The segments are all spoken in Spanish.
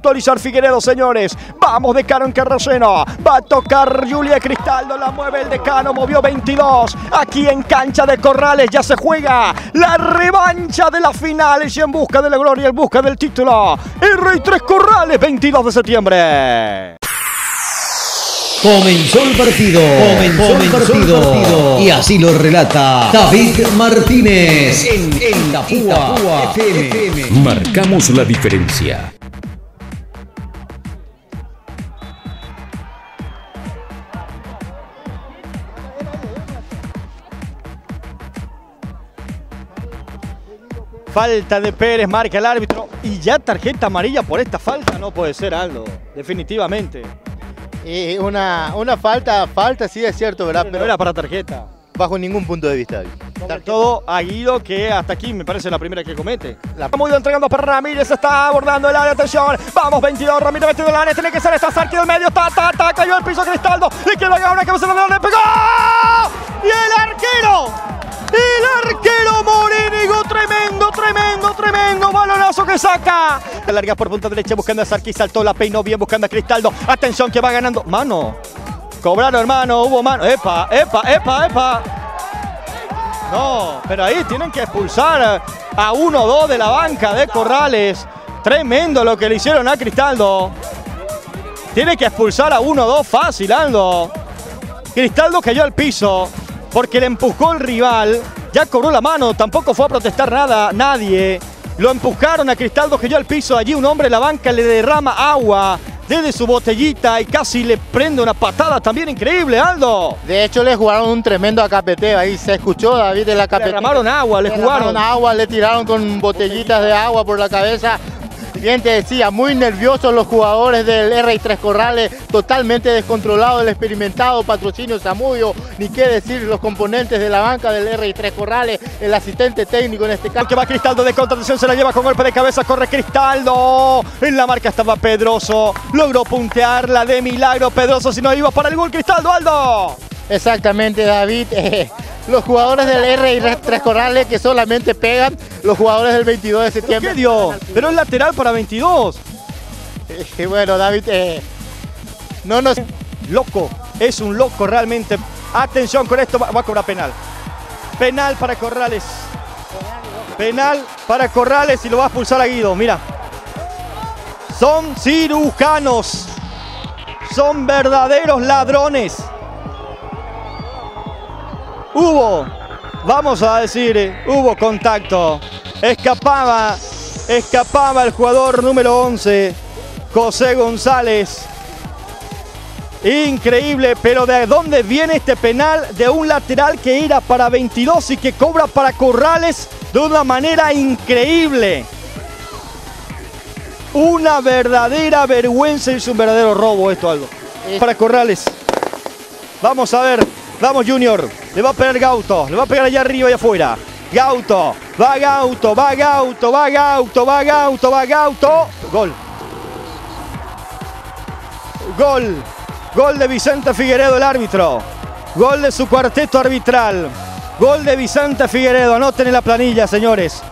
autorizar Figueredo, señores. Vamos decano en Carroceno. Va a tocar Julia Cristaldo. La mueve el decano. Movió 22. Aquí en cancha de Corrales ya se juega la revancha de las finales y en busca de la gloria, en busca del título. El Rey Tres Corrales, 22 de septiembre. Comenzó el partido. Comenzó, el, partido. Y así lo relata David Martínez en, en la Púa, FM. Marcamos la diferencia. Falta de Pérez, marca el árbitro. Y ya tarjeta amarilla por esta falta no puede ser Aldo, definitivamente. Y una, una falta, falta sí es cierto, ¿verdad? Pero no era para tarjeta. Bajo ningún punto de vista. Sobre todo a Guido, que hasta aquí me parece la primera que comete. La ha ido entregando para Ramírez, está abordando el área, atención. Vamos, 22, Ramírez metido en el área, tiene que ser esta Sarki del medio, está, está, está, cayó el piso Cristaldo. Y que la una cabeza de le pegó. Y el arquero el arquero Morínigo, tremendo, tremendo, tremendo. Balonazo que saca. Larga por punta derecha buscando a Sarki. Saltó la peinó bien buscando a Cristaldo. Atención que va ganando. Mano. Cobraron, hermano. Hubo mano. Epa, epa, epa, epa. No, pero ahí tienen que expulsar a 1-2 de la banca de Corrales. Tremendo lo que le hicieron a Cristaldo. Tiene que expulsar a 1-2 fácil, Aldo. Cristaldo cayó al piso porque le empujó el rival. Ya cobró la mano, tampoco fue a protestar nada, nadie. Lo empujaron a Cristaldo que yo al piso. Allí un hombre en la banca le derrama agua desde su botellita y casi le prende una patada también increíble, Aldo. De hecho, le jugaron un tremendo acapeteo ahí. Se escuchó David de la Le derramaron agua, le, le jugaron. agua, le tiraron con botellitas de agua por la cabeza. Bien te decía, muy nerviosos los jugadores del R3 Corrales, totalmente descontrolado el experimentado patrocinio Zamudio, ni qué decir los componentes de la banca del R3 Corrales, el asistente técnico en este caso. Que va Cristaldo de contratación, se la lleva con golpe de cabeza, corre Cristaldo. En la marca estaba Pedroso, logró puntearla de milagro Pedroso, si no iba para el gol Cristaldo, Aldo. Exactamente, David. Eh, los jugadores del R y 3 Corrales que solamente pegan los jugadores del 22 de septiembre. ¿Qué dio? Pero es lateral para 22. Y bueno, David, eh, no nos... Loco, es un loco realmente. Atención con esto, va a cobrar penal. Penal para Corrales. Penal para Corrales y lo va a expulsar a Guido, mira. Son cirujanos. Son verdaderos ladrones. Hubo, vamos a decir, hubo contacto. Escapaba, escapaba el jugador número 11, José González. Increíble, pero ¿de dónde viene este penal de un lateral que era para 22 y que cobra para Corrales de una manera increíble? Una verdadera vergüenza y es un verdadero robo esto, algo. Para Corrales. Vamos a ver. Vamos, Junior. Le va a pegar Gauto. Le va a pegar allá arriba y afuera. Gauto. Va Gauto. Va Gauto. Va Gauto. Va Gauto. Va Gauto. Gol. Gol. Gol de Vicente Figueredo, el árbitro. Gol de su cuarteto arbitral. Gol de Vicente Figueredo. Anoten en la planilla, señores.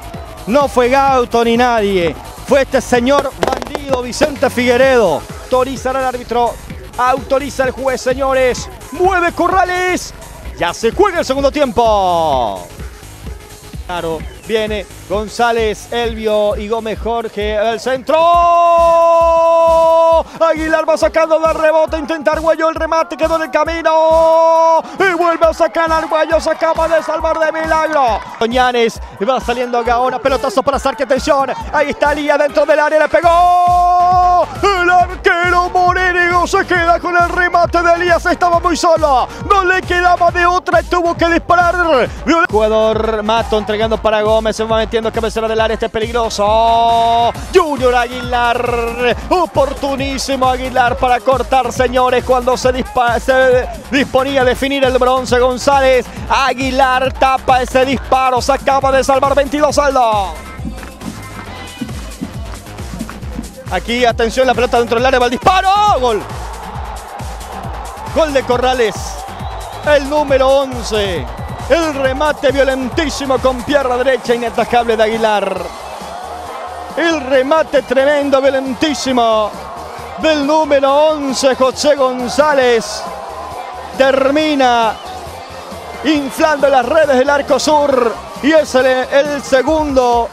No fue Gauto ni nadie. Fue este señor bandido Vicente Figueredo. Autorizará el árbitro. Autoriza el juez, señores. Mueve Corrales. Ya se juega el segundo tiempo. Claro, viene González, Elvio y Gómez Jorge. El centro. Aguilar va sacando de rebote. Intenta Arguello el remate. Quedó en el camino. Y vuelve a sacar Arguello. Se acaba de salvar de milagro. Doñanes va saliendo ahora. Pelotazo para Sarque. Atención. Ahí está Lía dentro del área. Le pegó. El arquero Moreno se queda con el remate de Elías. Estaba muy solo. No le quedaba de otra y tuvo que disparar. Jugador Mato entregando para Gómez. Se va metiendo cabecera del área. Este es peligroso. Junior Aguilar. Oportunísimo Aguilar para cortar, señores. Cuando se, se disponía a definir el bronce González. Aguilar tapa ese disparo. Se acaba de salvar 22 saldo. Aquí, atención, la pelota dentro del área, va el disparo. Gol. Gol de Corrales. El número 11. El remate violentísimo con pierna derecha inatajable de Aguilar. El remate tremendo, violentísimo del número 11, José González. Termina inflando las redes del arco sur y es el, el segundo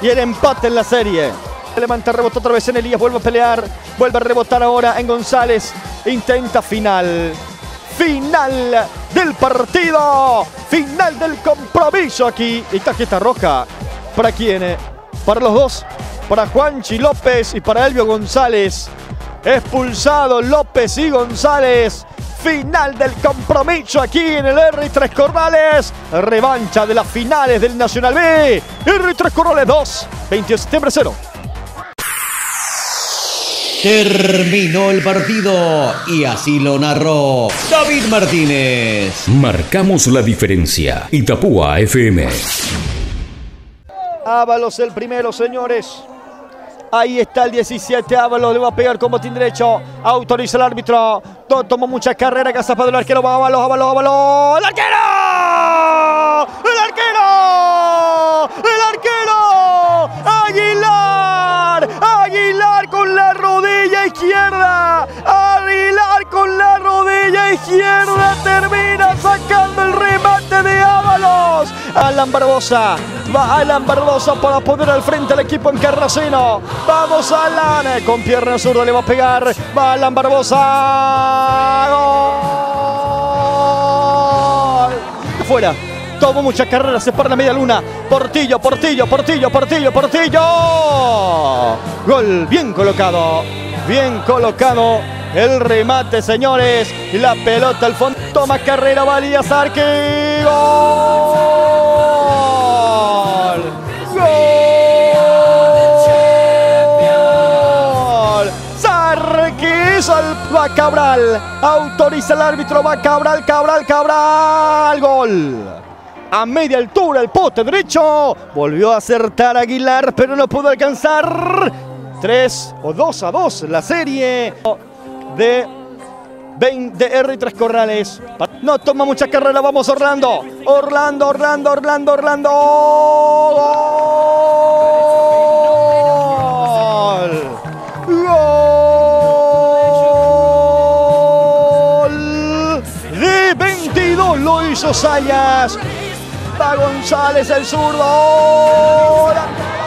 y el empate en la serie. Levanta, rebotó otra vez en Elías, vuelve a pelear, vuelve a rebotar ahora en González. Intenta final. Final del partido. Final del compromiso aquí. Y tarjeta roja. ¿Para quién? Para los dos. Para Juanchi López y para Elvio González. Expulsado López y González. Final del compromiso aquí en el R3 Corrales. Revancha de las finales del Nacional B. R3 Corrales 2. 20 de septiembre 0. Terminó el partido y así lo narró David Martínez. Marcamos la diferencia. Itapúa FM. Ábalos el primero, señores. Ahí está el 17, Ábalos le va a pegar con botín derecho. Autoriza el árbitro. Tomó mucha carrera zapado el arquero. Va Ábalos, Ábalos, Ábalos. ¡El arquero! ¡El arquero! Izquierda! Termina sacando el remate de Ábalos. Alan Barbosa. Va Alan Barbosa para poner al frente al equipo en Carraceno. Vamos Alan. Con pierna zurda le va a pegar. Va Alan Barbosa. Gol. Fuera. Tomó mucha carrera, se para la media luna. Portillo, Portillo, Portillo, Portillo, Portillo. Gol bien colocado. Bien colocado. El remate, señores. La pelota al fondo. Toma carrera, Valía Sarki. Gol. Gol. Sarki salva a Cabral. Autoriza el árbitro. Va Cabral, Cabral, Cabral. Gol. A media altura el poste derecho. Volvió a acertar Aguilar, pero no pudo alcanzar. 3 o 2 a 2 la serie de, 20 de R3 Corrales. No toma mucha carrera, vamos Orlando. Orlando, Orlando, Orlando, Orlando. Gol. Gol. De 22 lo hizo Sayas. Va González el zurdo. El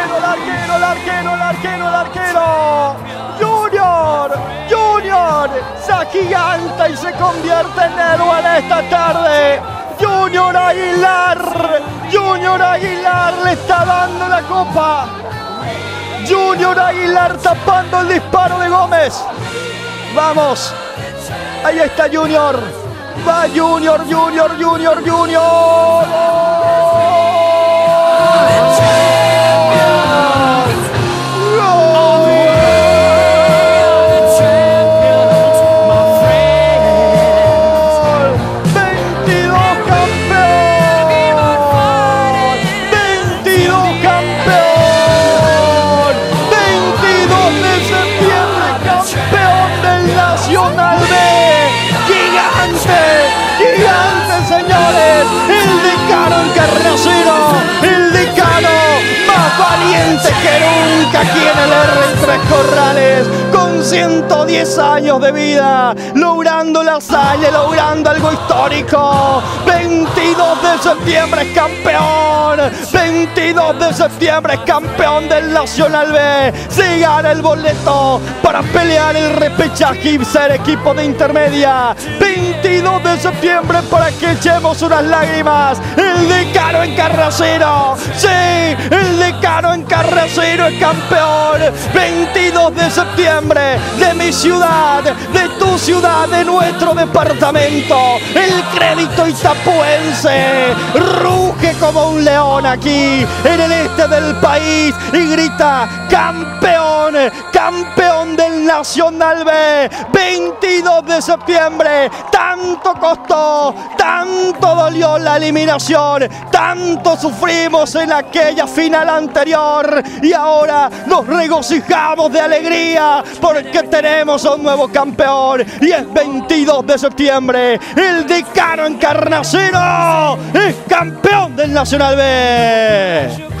arquero, el arquero, el arquero, el arquero, el arquero. Junior, Junior, se agiganta y se convierte en héroe en esta tarde. Junior Aguilar, Junior Aguilar le está dando la copa. Junior Aguilar tapando el disparo de Gómez. Vamos, ahí está Junior. Va Junior, Junior, Junior, Junior. Gol. 110 años de vida. Logrando la hazaña, logrando algo histórico. 22 de septiembre es campeón. 22 de septiembre es campeón del Nacional B. Se gana el boleto para pelear el repechaje y ser equipo de intermedia. 22 de septiembre para que echemos unas lágrimas. El decano en Carracero. Sí, el decano en Carracero es campeón. 22 de septiembre de mi ciudad, de tu ciudad, de nuestro departamento. El crédito itapuense ruge como un león aquí en el este país y grita campeón, campeón del Nacional B. 22 de septiembre, tanto costó, tanto dolió la eliminación, tanto sufrimos en aquella final anterior y ahora nos regocijamos de alegría porque tenemos a un nuevo campeón y es 22 de septiembre. El decano Encarnaceno es campeón del Nacional B.